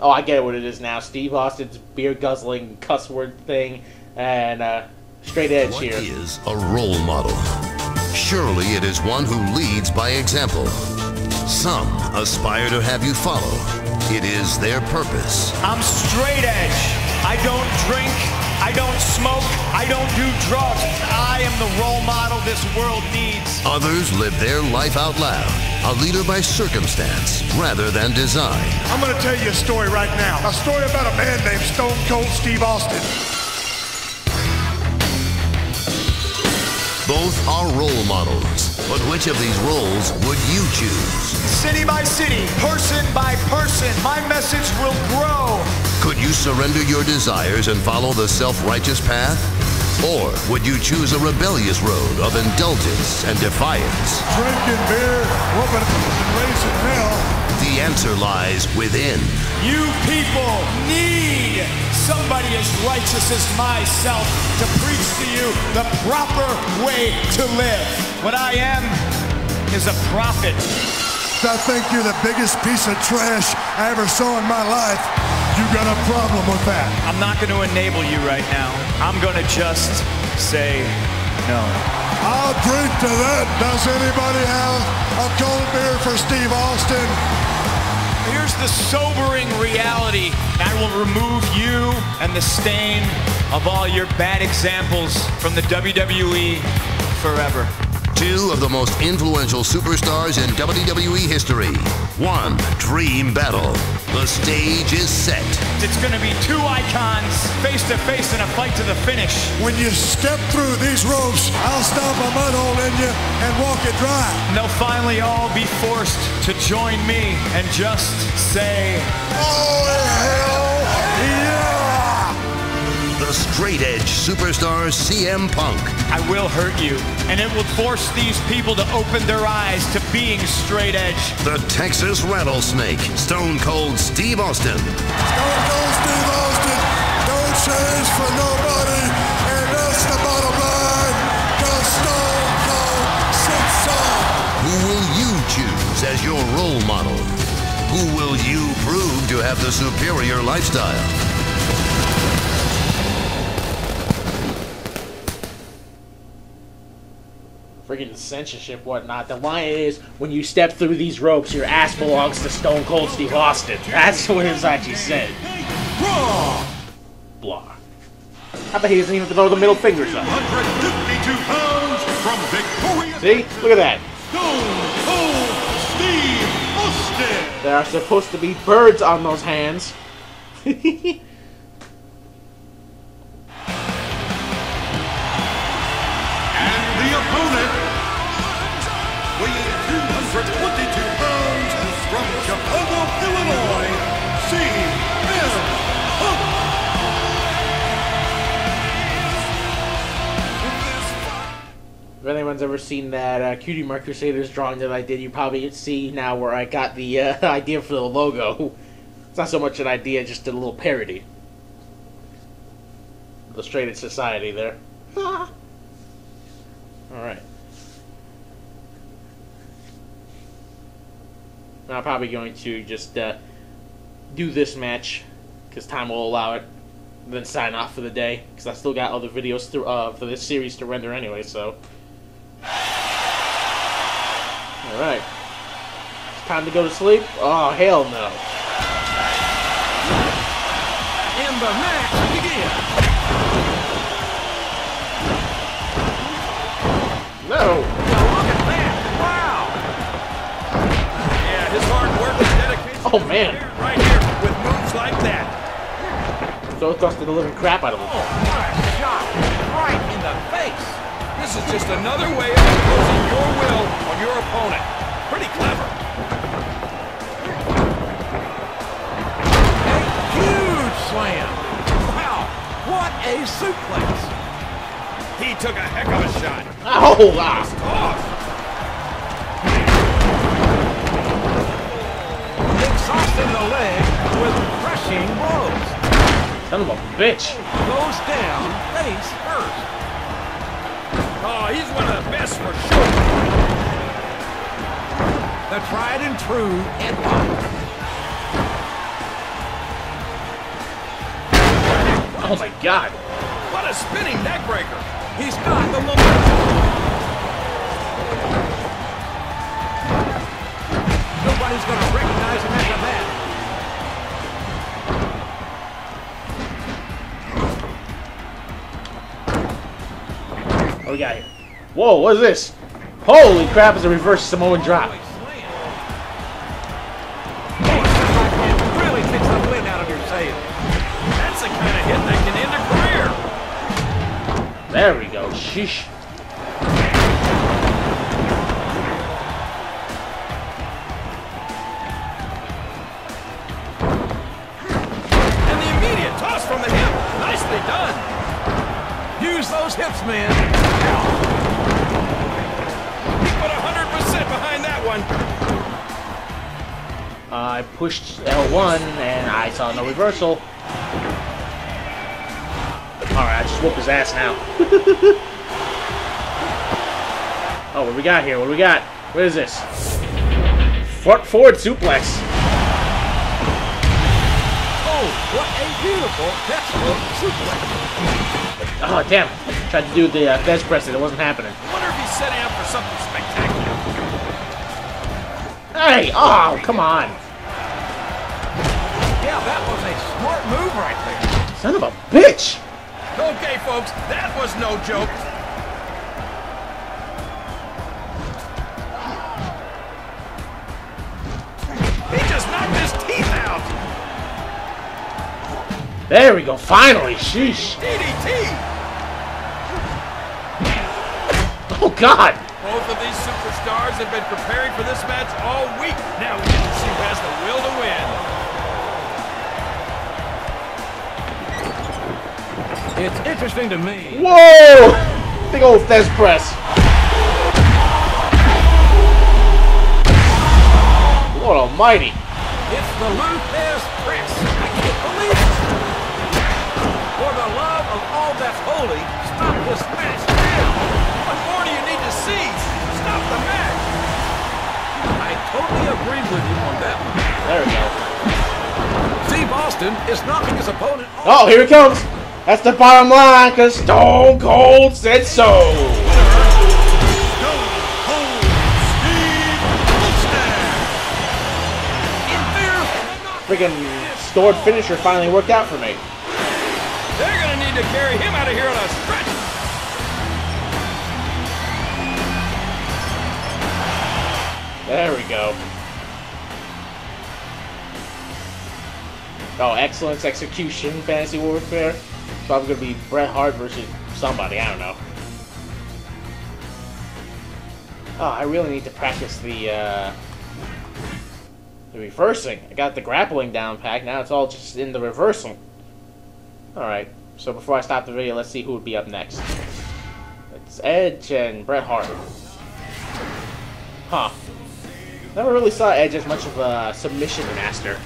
Oh, I get what it is now. Steve Austin's beer guzzling cuss word thing, and uh, straight edge What here. is a role model? Surely it is one who leads by example. Some aspire to have you follow. It is their purpose. I'm straight edge. I don't drink. I don't smoke. I don't do drugs. I am the role model this world needs. Others live their life out loud, a leader by circumstance rather than design. I'm going to tell you a story right now. A story about a man named Stone Cold Steve Austin. Both are role models, but which of these roles would you choose? City by city, person by person, my message will grow. Could you surrender your desires and follow the self-righteous path? Or would you choose a rebellious road of indulgence and defiance? Drinking beer, whooping and raising hell. The answer lies within. You people need somebody as righteous as myself to preach to you the proper way to live. What I am is a prophet. I think you're the biggest piece of trash I ever saw in my life. You got a problem with that. I'm not going to enable you right now. I'm going to just say no. I'll drink to that. Does anybody have a cold beer for Steve Austin? Here's the sobering reality. I will remove you and the stain of all your bad examples from the WWE forever. Two of the most influential superstars in WWE history. One dream battle. The stage is set. It's going to be two icons face to face in a fight to the finish. When you step through these ropes, I'll stomp a mud hole in you and walk it dry. And they'll finally all be forced to join me and just say, Oh, hell yeah! The straight edge superstar CM Punk. I will hurt you. And it will force these people to open their eyes to being straight edge. The Texas Rattlesnake. Stone Cold Steve Austin. Stone Cold Steve Austin, don't change for nobody, and that's the bottom line. Cause Stone Cold sits on. Who will you choose as your role model? Who will you prove to have the superior lifestyle? Friggin' censorship, whatnot. The line is when you step through these ropes, your ass belongs to Stone Cold Steve Austin. That's what it's actually said. Blah. I bet he doesn't even throw the middle fingers up. 152 pounds from Victoria. See? Look at that. Stone Cold Steve Austin. There are supposed to be birds on those hands. seen that uh, Cutie Mark Crusaders drawing that I did, you probably see now where I got the uh, idea for the logo. It's not so much an idea, just a little parody. Illustrated Society there. Alright. I'm probably going to just uh, do this match, because time will allow it, then sign off for the day, because I still got other videos to, uh, for this series to render anyway, so. Alright. It's time to go to sleep? Oh, hell no. In the match begins. No! Now look at that. Wow. Yeah, his hard work and dedication. Oh, man. Right here with moves like that. So thrusted the living crap out of him. Oh, This is just another way of imposing your will on your opponent. Pretty clever. A huge slam. Wow, what a suplex. He took a heck of a shot. Oh, wow. Off. Exhausting the leg with crushing blows. Son of a bitch. Goes down face first. Oh, he's one of the best for sure. The tried and true Ed Oh my God. What a spinning neck breaker! He's got the momentum. Nobody's going to recognize him as a man. We got here? Whoa, what is this? Holy crap, it's a reverse Samoan drop. There we go. a those hips, man. He put 100% behind that one. I pushed L1 and I saw no reversal. Alright, I just whoop his ass now. oh, what we got here? What do we got? What is this? Front forward suplex. Oh, what a beautiful textbook suplex. Oh, damn. Tried to do the uh, bench press and it wasn't happening. I wonder if he's setting up for something spectacular. Hey! Oh, come on. Yeah, that was a smart move right there. Son of a bitch! Okay, folks, that was no joke. He just knocked his teeth out. There we go, finally! Sheesh! DDT. God! Both of these superstars have been preparing for this match all week. Now we get to see who has the will to win. It's interesting to me. Whoa! Big old Thesz press. Lord almighty. It's the Lou Thesz Press. I can't believe it. For the love of all that's holy, stop this match totally with you on that one. There we go. Steve Austin is knocking his opponent. Oh, here it comes. That's the bottom line, because Stone Cold said so. Stone Cold Steve Austin. In fear of the knockout. Freaking stored finisher finally worked out for me. They're going to need to carry him out of here on a There we go. Oh, excellence, execution, fantasy warfare. Probably gonna be Bret Hart versus somebody. I don't know. Oh, I really need to practice the uh, the reversing. I got the grappling down pack. Now it's all just in the reversal. All right. So before I stop the video, let's see who would be up next. It's Edge and Bret Hart. Huh. Never really saw Edge as much of a submission master.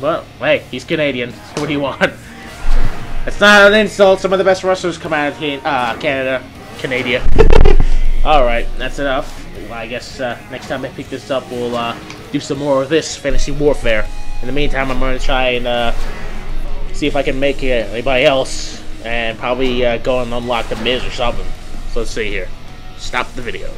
Well, hey, he's Canadian. What do you want? It's not an insult. Some of the best wrestlers come out of uh, Canada. Canada. Alright, that's enough. Well, I guess uh, next time I pick this up, we'll uh, do some more of this Fantasy Warfare. In the meantime, I'm going to try and uh, see if I can make uh, anybody else and probably uh, go and unlock the Miz or something. So let's see here. Stop the video.